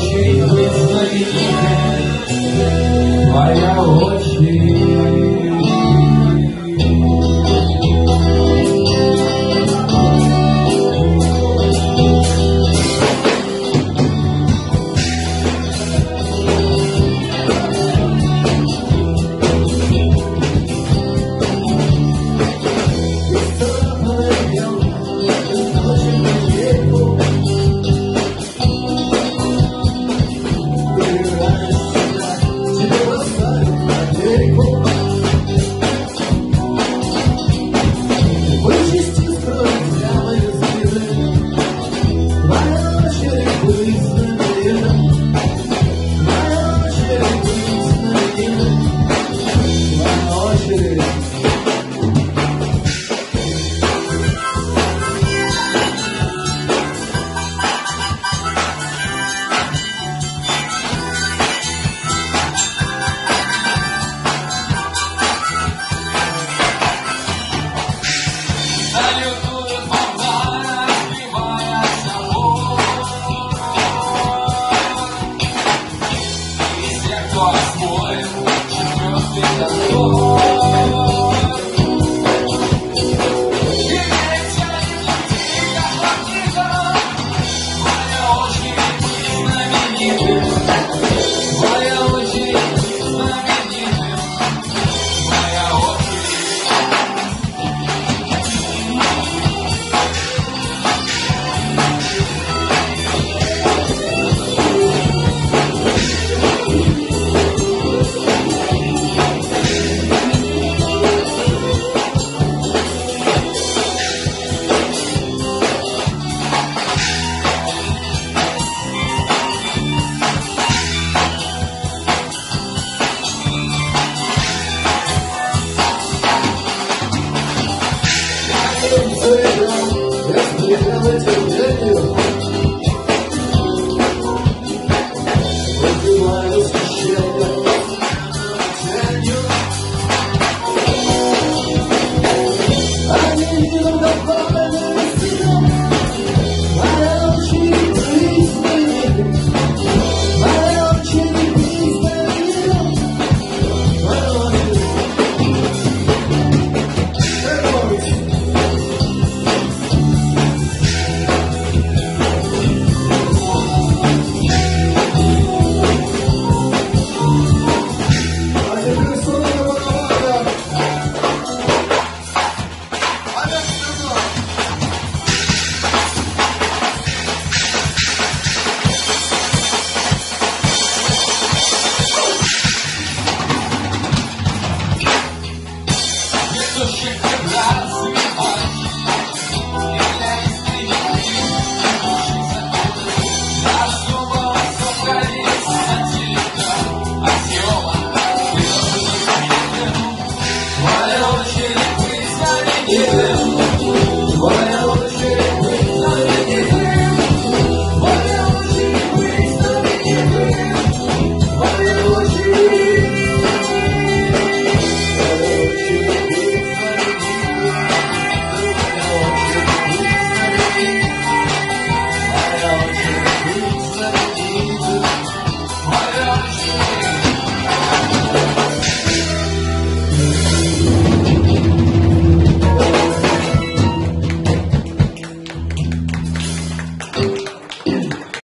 очередь быть знаменитым, Твоя очередь.